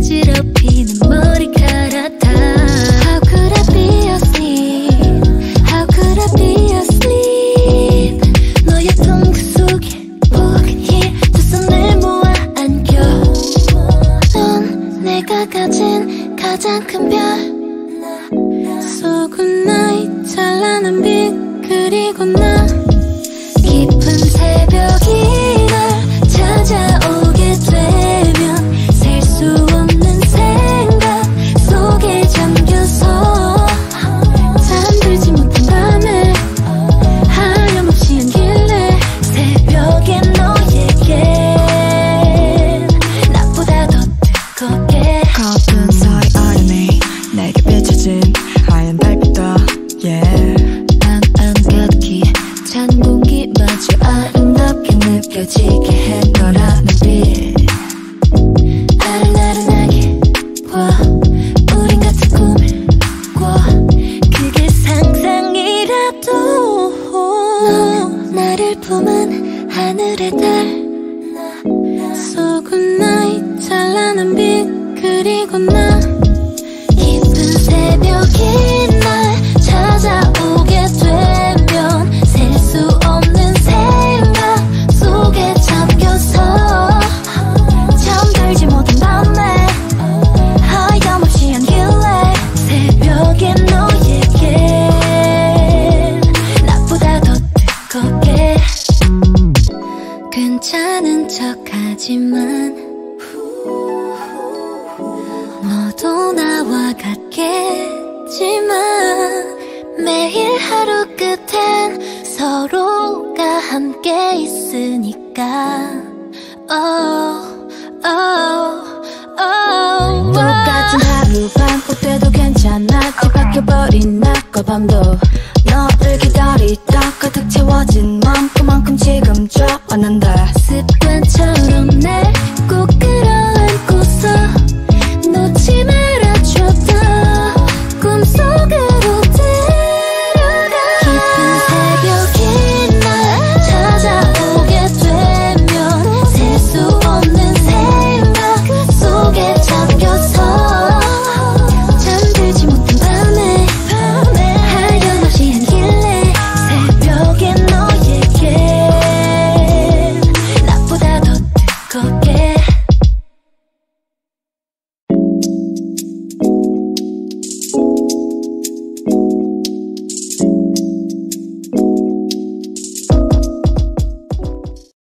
지 럽히 는 머리카락 다. How could I be asleep? How could I be asleep? 너의 통크 속에 포기해 두손을 모아 안겨. 넌 내가 가진 가장 큰 별. 하얀 달빛도 yeah. 안안겹기 찬 공기마저 아름답게 느껴지게 해 너라는 빛 아른아른하게 와 우린 같은 꿈을 꿔. 그게 상상이라도. 너는 나를 품은 하늘의 달 척하지만 너도 나와 같겠지만 매일 하루 끝엔 서로가 함께 있으니까. Oh, oh, oh, 똑같은 하루 반복돼도 괜찮아. 뒤바뀌어버린 낮과 밤도